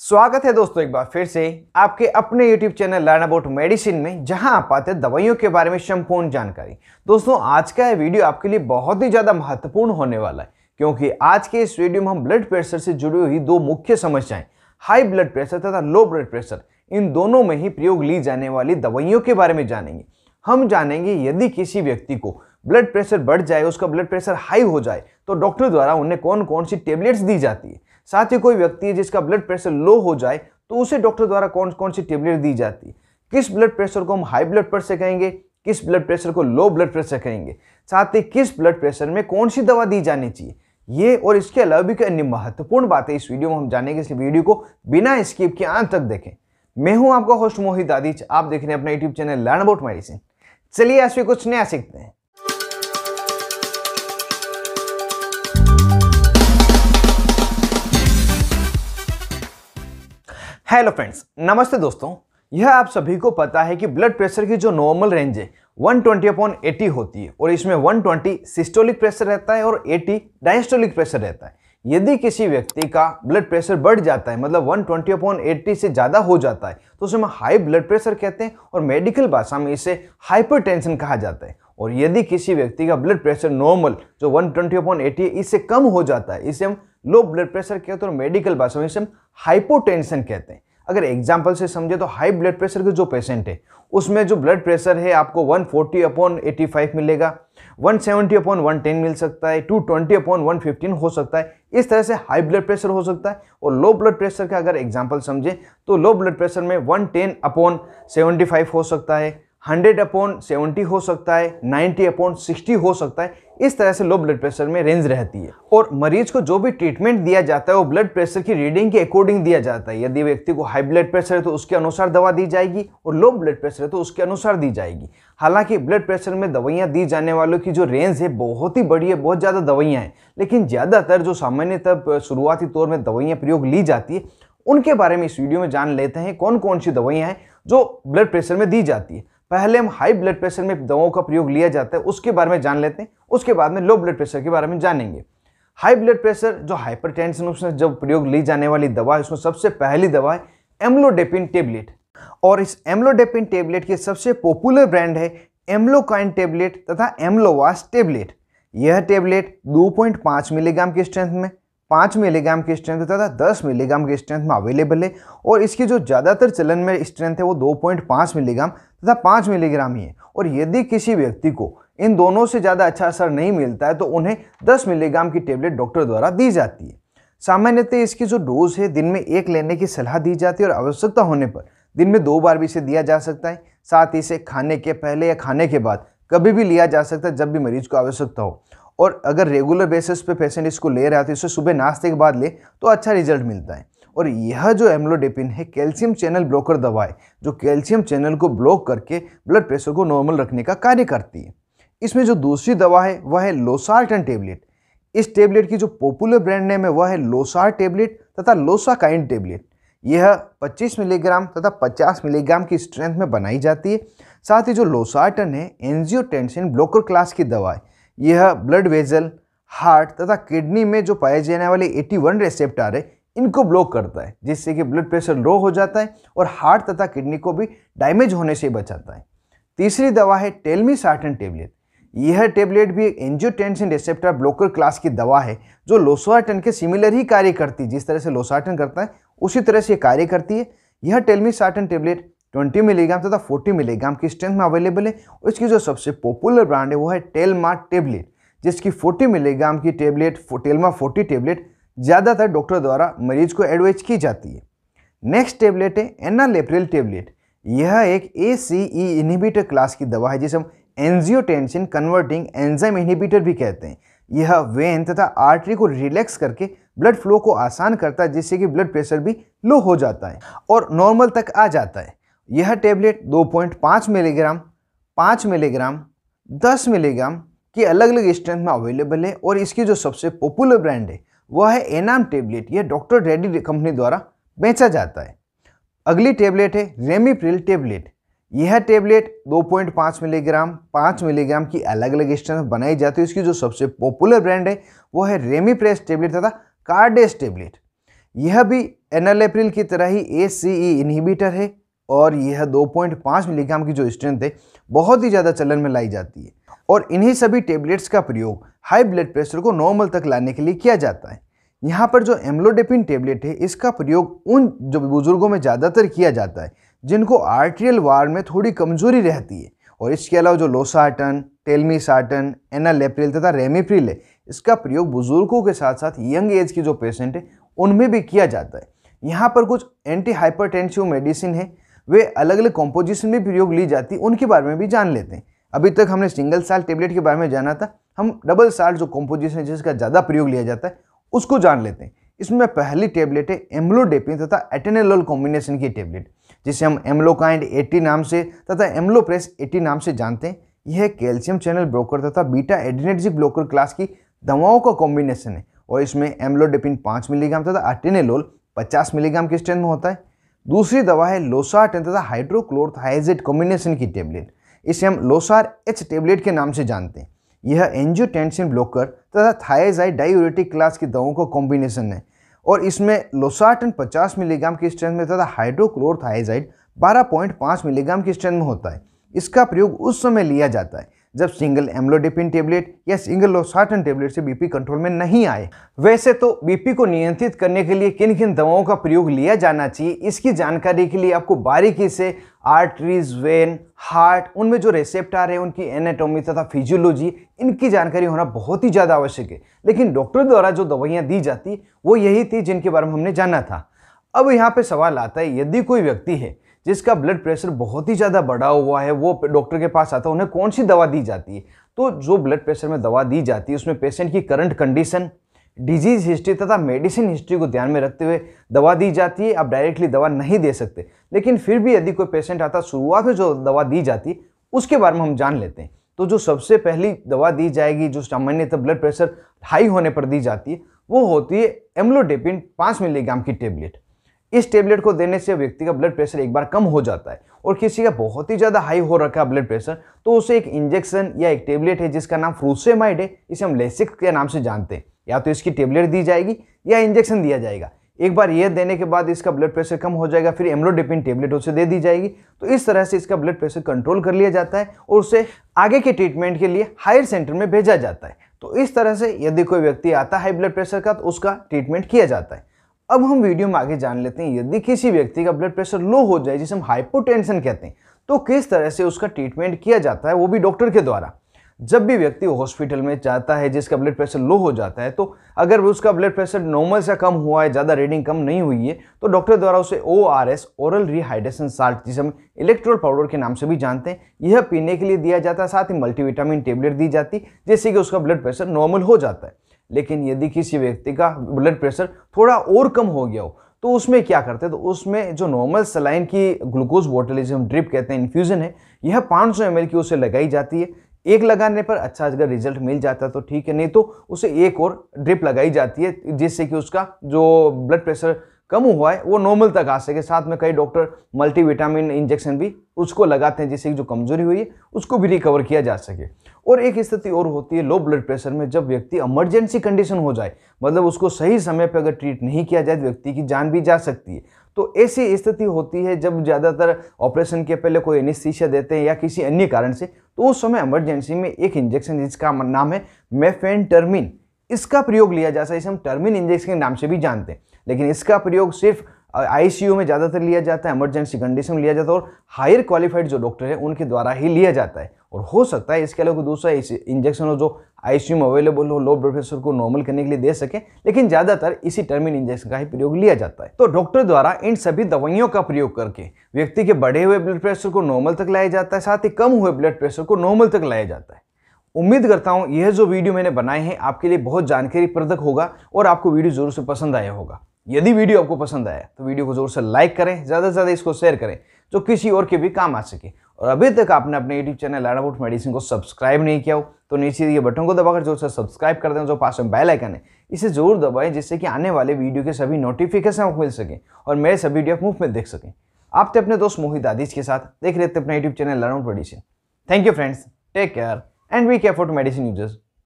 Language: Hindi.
स्वागत है दोस्तों एक बार फिर से आपके अपने YouTube channel learn about medicine में, जहाँ आप पाते हैं दवाइयों के बारे में संपूर्ण जानकारी। दोस्तों, आज का यह वीडियो आपके लिए बहुत ही ज़्यादा महत्वपूर्ण होने वाला है, क्योंकि आज के इस वीडियो में हम ब्लड प्रेशर से जुड़ी हुई दो मुख्य समस्याएँ हाई ब्लड प्रेशर तथा लो ब्लड प्रेशर इन दोनों में ही प्रयोग ली जाने वाली दवाइयों के बारे में जानेंगे। हम जानेंगे, यदि किसी व्यक्ति को ब्लड प्रेशर बढ़ जाए, उसका ब्लड प्रेशर हाई हो जाए तो डॉक्टर द्वारा उन्हें कौन कौन सी टेबलेट्स दी जाती है? साथ ही कोई व्यक्ति है जिसका ब्लड प्रेशर लो हो जाए तो उसे डॉक्टर द्वारा कौन कौन सी टेबलेट दी जाती? है किस ब्लड प्रेशर को हम हाई ब्लड प्रेशर कहेंगे? किस ब्लड प्रेशर को लो ब्लड प्रेशर कहेंगे? साथ ही किस ब्लड प्रेशर में कौन सी दवा दी जानी चाहिए? ये और इसके अलावा भी कई अन्य महत्वपूर्ण बातें इस वीडियो में हम जानेंगे। इसलिए वीडियो को बिना स्किप के अंत तक देखें। मैं हूँ आपका होस्ट मोहित आदिच आप देख रहे हैं अपना YouTube channel learn about medicine चलिए आज भी कुछ नया सीखते हैं। हेलो फ्रेंड्स नमस्ते दोस्तों। यह आप सभी को पता है कि ब्लड प्रेशर की जो नॉर्मल रेंज है 120 ट्वेंटी अपॉन एटी होती है और इसमें 120 सिस्टोलिक प्रेशर रहता है और 80 डायस्टोलिक प्रेशर रहता है। यदि किसी व्यक्ति का ब्लड प्रेशर बढ़ जाता है मतलब 120 ट्वेंटी अपॉन एट्टी से ज़्यादा हो जाता है तो उसे हम हाई ब्लड प्रेशर कहते हैं और मेडिकल भाषा में इसे हाइपरटेंशन कहा जाता है। और यदि किसी व्यक्ति का ब्लड प्रेशर नॉर्मल जो 120 ट्वेंटी अपॉन है, इससे कम हो जाता है, इसे हम लो ब्लड प्रेशर कहते हैं मेडिकल भाषा में हम हाइपोटेंशन कहते हैं। अगर एग्ज़ाम्पल से समझे तो हाई ब्लड प्रेशर के जो पेशेंट है, उसमें जो ब्लड प्रेशर है आपको 140 फोर्टी अपॉन एटी मिलेगा 170 सेवेंटी अपॉन वन मिल सकता है 220 ट्वेंटी अपॉन वन हो सकता है, इस तरह से हाई ब्लड प्रेशर हो सकता है। और लो ब्लड प्रेशर का अगर एग्ज़ाम्पल समझे तो लो ब्लड प्रेशर में 110 अपॉन सेवेंटी हो सकता है। हंड्रेड अपॉन सेवेंटी हो सकता है, नाइन्टी अपॉन सिक्सटी हो सकता है, इस तरह से लो ब्लड प्रेशर में रेंज रहती है। और मरीज़ को जो भी ट्रीटमेंट दिया जाता है, वो ब्लड प्रेशर की रीडिंग के अकॉर्डिंग दिया जाता है। यदि व्यक्ति को हाई ब्लड प्रेशर है तो उसके अनुसार दवा दी जाएगी, और लो ब्लड प्रेशर है तो उसके अनुसार दी जाएगी। हालाँकि ब्लड प्रेशर में दवाइयाँ दी जाने वालों की जो रेंज है, बहुत ही बड़ी है, बहुत ज़्यादा दवाइयाँ हैं। लेकिन ज़्यादातर जो सामान्यतः शुरुआती तौर में दवाइयाँ प्रयोग ली जाती है, उनके बारे में इस वीडियो में जान लेते हैं कौन कौन सी दवाइयाँ हैं जो ब्लड प्रेशर में दी जाती है। पहले हम हाई ब्लड प्रेशर में दवाओं का प्रयोग लिया जाता है, उसके बारे में जान लेते हैं, उसके बाद में लो ब्लड प्रेशर के बारे में जानेंगे। हाई ब्लड प्रेशर जो हाइपरटेंशन उसमें जब प्रयोग ली जाने वाली दवा है, उसमें सबसे पहली दवा है एम्लोडेपिन टेबलेट और इस एम्लोडेपिन टेबलेट के सबसे पॉपुलर ब्रांड है एम्लोकाइन टेबलेट तथा एम्लोवास टेबलेट यह टेबलेट 2.5 मिलीग्राम की स्ट्रेंथ में पाँच मिलीग्राम की स्ट्रेंथ तथा दस मिलीग्राम की स्ट्रेंथ में अवेलेबल है और इसकी जो ज़्यादातर चलन में स्ट्रेंथ है वो दो पॉइंट पाँच मिलीग्राम तथा पाँच मिलीग्राम ही है। और यदि किसी व्यक्ति को इन दोनों से ज़्यादा अच्छा असर नहीं मिलता है तो उन्हें दस मिलीग्राम की टेबलेट डॉक्टर द्वारा दी जाती है। सामान्यतः इसकी जो डोज है, दिन में एक लेने की सलाह दी जाती है और आवश्यकता होने पर दिन में दो बार भी इसे दिया जा सकता है। साथ ही इसे खाने के पहले या खाने के बाद कभी भी लिया जा सकता है जब भी मरीज़ को आवश्यकता हो। और अगर रेगुलर बेसिस पे पेशेंट इसको ले रहा है तो इसे सुबह नाश्ते के बाद ले तो अच्छा रिज़ल्ट मिलता है। और यह जो एम्लोडेपिन है कैल्शियम चैनल ब्लॉकर दवा है जो कैल्शियम चैनल को ब्लॉक करके ब्लड प्रेशर को नॉर्मल रखने का कार्य करती है। इसमें जो दूसरी दवा है, वह है लोसार्टन टेबलेट इस टेबलेट की जो पॉपुलर ब्रांड नेम है, वह है लोसार टेबलेट तथा लोसाकाइन टेबलेट यह 25 मिलीग्राम तथा 50 मिलीग्राम की स्ट्रेंथ में बनाई जाती है। साथ ही जो लोसार्टन है एनजियोटेंसिन ब्लॉकर क्लास की दवा है यह ब्लड वेजल हार्ट तथा किडनी में जो पाए जाने वाले 81 रेसेप्टर है, इनको ब्लॉक करता है, जिससे कि ब्लड प्रेशर लो हो जाता है और हार्ट तथा किडनी को भी डैमेज होने से बचाता है। तीसरी दवा है टेलमी सार्टन टेबलेट यह टेबलेट भी एक एंजियोटेंसिन रिसेप्टर ब्लॉकर क्लास की दवा है, जो लोसोआटन के सिमिलर ही कार्य करती है, जिस तरह से लोसार्टन करता है, उसी तरह से कार्य करती है। यह टेलमी टेबलेट 20 मिलीग्राम तथा 40 मिलीग्राम की स्ट्रेंथ में अवेलेबल है। इसकी जो सबसे पॉपुलर ब्रांड है, वो है टेलमा टेबलेट जिसकी 40 मिलीग्राम की टेबलेट टेलमा 40 टेबलेट ज़्यादातर डॉक्टर द्वारा मरीज़ को एडवाइज की जाती है। नेक्स्ट टेबलेट है एनालेप्रिल टेबलेट यह एक ए सी ई इनिबिटर क्लास की दवा है, जिसे हम एनजियोटेंशन कन्वर्टिंग एंजाइम इनिबिटर भी कहते हैं। यह वेन तथा आर्टरी को रिलैक्स करके ब्लड फ्लो को आसान करता है, जिससे कि ब्लड प्रेशर भी लो हो जाता है और नॉर्मल तक आ जाता है। यह टेबलेट 2.5 मिलीग्राम 5 मिलीग्राम 10 मिलीग्राम की अलग अलग स्ट्रेंथ में अवेलेबल है और इसकी जो सबसे पॉपुलर ब्रांड है, वह है एनाम टेबलेट यह डॉक्टर रेड्डी कंपनी द्वारा बेचा जाता है। अगली टेबलेट है रेमीप्रिल टेबलेट यह टेबलेट 2.5 मिलीग्राम 5 मिलीग्राम की अलग अलग स्ट्रेंथ बनाई जाती है। इसकी जो सबसे पॉपुलर ब्रांड है वो है रेमीप्रेस टेबलेट तथा कार्डेस टेबलेट यह भी एनालेप्रिल की तरह ही ए इनहिबिटर है। और यह 2.5 मिलीग्राम की जो स्ट्रेंथ है, बहुत ही ज़्यादा चलन में लाई जाती है। और इन्हीं सभी टेबलेट्स का प्रयोग हाई ब्लड प्रेशर को नॉर्मल तक लाने के लिए किया जाता है। यहाँ पर जो एम्लोडेपिन टेबलेट है, इसका प्रयोग उन जो बुज़ुर्गों में ज़्यादातर किया जाता है, जिनको आर्ट्रियल वार में थोड़ी कमज़ोरी रहती है। और इसके अलावा जो लोसाटन टेलमीसाटन एनालेप्रिल तथा रेमिप्रिल है, इसका प्रयोग बुज़ुर्गों के साथ साथ यंग एज की जो पेशेंट है, उनमें भी किया जाता है। यहाँ पर कुछ एंटी हाइपरटेंसिव मेडिसिन है वे अलग अलग कॉम्पोजिशन में प्रयोग ली जाती, उनके बारे में भी जान लेते हैं। अभी तक हमने सिंगल साल टेबलेट के बारे में जाना था, हम डबल साल जो कॉम्पोजिशन है, जिसका ज़्यादा प्रयोग लिया जाता है, उसको जान लेते हैं। इसमें पहली टेबलेट है एम्लोडेपिन तथा एटेनेलोल कॉम्बिनेशन की टेबलेट जिसे हम एम्लोकाइंड 80 नाम से तथा एम्लोप्रेस 80 नाम से जानते हैं। यह कैल्शियम चैनल ब्रोकर तथा बीटा एडिनेटजिक ब्लोकर क्लास की दवाओं का कॉम्बिनेशन है और इसमें एम्लोडेपिन पाँच मिलीग्राम तथा एटेनेलोल पचास मिलीग्राम की स्ट्रेंथ में होता है। दूसरी दवा है लोसार्टन तथा हाइड्रोक्लोरथाइजेट कॉम्बिनेशन की टेबलेट। इसे हम लोसार एच टेबलेट के नाम से जानते हैं। यह एंजियोटेंसिन ब्लॉकर तथा थायजाइड डायूरेटिक क्लास की दवाओं का कॉम्बिनेशन है और इसमें लोसार्टन 50 मिलीग्राम की स्ट्रेंथ में तथा हाइड्रोक्लोरथाइजाइड 12.5 मिलीग्राम की स्ट्रेंथ में होता है। इसका प्रयोग उस समय लिया जाता है जब सिंगल एम्लोडिपिन टेबलेट या सिंगल लोसार्टन टेबलेट से बीपी कंट्रोल में नहीं आए, वैसे तो बीपी को नियंत्रित करने के लिए किन किन दवाओं का प्रयोग लिया जाना चाहिए, इसकी जानकारी के लिए आपको बारीकी से आर्टरीज वेन हार्ट उनमें जो रिसेप्टार है, उनकी एनाटोमी तथा फिजियोलॉजी इनकी जानकारी होना बहुत ही ज़्यादा आवश्यक है। लेकिन डॉक्टर द्वारा जो दवाइयाँ दी जाती, वो यही थी जिनके बारे में हमने जाना था। अब यहाँ पे सवाल आता है, यदि कोई व्यक्ति है जिसका ब्लड प्रेशर बहुत ही ज़्यादा बढ़ा हुआ है, वो डॉक्टर के पास आता है, उन्हें कौन सी दवा दी जाती है? तो जो ब्लड प्रेशर में दवा दी जाती है, उसमें पेशेंट की करंट कंडीशन डिज़ीज़ हिस्ट्री तथा मेडिसिन हिस्ट्री को ध्यान में रखते हुए दवा दी जाती है। आप डायरेक्टली दवा नहीं दे सकते, लेकिन फिर भी यदि कोई पेशेंट आता शुरुआत में जो दवा दी जाती है, उसके बारे में हम जान लेते हैं। तो जो सबसे पहली दवा दी जाएगी, जो सामान्यतः ब्लड प्रेशर हाई होने पर दी जाती है, वो होती है एम्लोडेपिन पाँच मिलीग्राम की टेबलेट इस टेबलेट को देने से व्यक्ति का ब्लड प्रेशर एक बार कम हो जाता है और किसी का बहुत ही ज़्यादा हाई हो रखा है ब्लड प्रेशर तो उसे एक इंजेक्शन या एक टेबलेट है जिसका नाम फ्रूसेमाइड है, इसे हम लेसिक के नाम से जानते हैं। या तो इसकी टेबलेट दी जाएगी या इंजेक्शन दिया जाएगा। एक बार यह देने के बाद इसका ब्लड प्रेशर कम हो जाएगा, फिर एम्लोडिपिन टेबलेट उसे दे दी जाएगी। तो इस तरह से इसका ब्लड प्रेशर कंट्रोल कर लिया जाता है और उसे आगे के ट्रीटमेंट के लिए हायर सेंटर में भेजा जाता है। तो इस तरह से यदि कोई व्यक्ति आता है ब्लड प्रेशर का तो उसका ट्रीटमेंट किया जाता है। अब हम वीडियो में आगे जान लेते हैं, यदि किसी व्यक्ति का ब्लड प्रेशर लो हो जाए, जिसे हम हाइपोटेंशन कहते हैं तो किस तरह से उसका ट्रीटमेंट किया जाता है, वो भी डॉक्टर के द्वारा। जब भी व्यक्ति हॉस्पिटल में जाता है, जिसका ब्लड प्रेशर लो हो जाता है तो अगर उसका ब्लड प्रेशर नॉर्मल से कम हुआ है, ज़्यादा रीडिंग कम नहीं हुई है तो डॉक्टर द्वारा उसे O R S oral rehydration salt जिसे हम इलेक्ट्रोल पाउडर के नाम से भी जानते हैं, यह पीने के लिए दिया जाता है, साथ ही मल्टीविटामिन टेबलेट दी जाती जिससे कि उसका ब्लड प्रेशर नॉर्मल हो जाता है। लेकिन यदि किसी व्यक्ति का ब्लड प्रेशर थोड़ा और कम हो गया हो तो उसमें क्या करते हैं? तो उसमें जो नॉर्मल सलाइन की ग्लूकोज बॉटल जिसे हम ड्रिप कहते हैं इन्फ्यूज़न है, यह 500 सौ की उसे लगाई जाती है। एक लगाने पर अच्छा अगर रिज़ल्ट मिल जाता है तो ठीक है, नहीं तो उसे एक और ड्रिप लगाई जाती है, जिससे कि उसका जो ब्लड प्रेशर कम हुआ है, वो नॉर्मल तक आ सके। साथ में कई डॉक्टर मल्टीविटामिन इंजेक्शन भी उसको लगाते हैं, जिससे कि जो कमज़ोरी हुई है, उसको भी रिकवर किया जा सके। और एक स्थिति और होती है लो ब्लड प्रेशर में, जब व्यक्ति इमरजेंसी कंडीशन हो जाए मतलब उसको सही समय पर अगर ट्रीट नहीं किया जाए तो व्यक्ति की जान भी जा सकती है। तो ऐसी स्थिति होती है, जब ज़्यादातर ऑपरेशन के पहले कोई एनिस्थीसिया देते हैं या किसी अन्य कारण से तो उस समय इमरजेंसी में एक इंजेक्शन जिसका नाम है मेफेन टर्मिन इसका प्रयोग लिया जा सकता है, इसे हम टर्मिन इंजेक्शन के नाम से भी जानते हैं, लेकिन इसका प्रयोग सिर्फ़ आईसीयू में ज़्यादातर लिया जाता है इमरजेंसी कंडीशन में लिया जाता है, और हायर क्वालिफाइड जो डॉक्टर है, उनके द्वारा ही लिया जाता है। और हो सकता है इसके अलावा दूसरा इंजेक्शन हो जो आईसीयू में अवेलेबल हो लो ब्लड प्रेशर को नॉर्मल करने के लिए दे सके, लेकिन ज़्यादातर इसी टर्मिन इंजेक्शन का ही प्रयोग लिया जाता है। तो डॉक्टर द्वारा इन सभी दवाइयों का प्रयोग करके व्यक्ति के बढ़े हुए ब्लड प्रेशर को नॉर्मल तक लाया जाता है, साथ ही कम हुए ब्लड प्रेशर को नॉर्मल तक लाया जाता है। उम्मीद करता हूँ यह जो वीडियो मैंने बनाए हैं, आपके लिए बहुत जानकारी प्रदक होगा, और आपको वीडियो ज़रूर से पसंद आया होगा। यदि वीडियो आपको पसंद आया तो वीडियो को ज़ोर से लाइक करें, ज़्यादा से ज़्यादा इसको शेयर करें, जो किसी और के भी काम आ सके। और अभी तक आपने अपने यूट्यूब चैनल लर्न मेडिसिन को सब्सक्राइब नहीं किया हो तो नीचे ये बटन को दबाकर ज़ोर से सब्सक्राइब कर दें, जो पास में बेल आइकन है, इसे ज़रूर दबाएँ, जिससे कि आने वाले वीडियो के सभी नोटिफिकेशन आपको मिल सकें और मेरे सभी वीडियो आप मुफ़्त में देख सकें। आप तो अपने दोस्त मोहित आदिश के साथ देख रहे अपने YouTube channel learn medicine thank you friends take care and we care for medicine users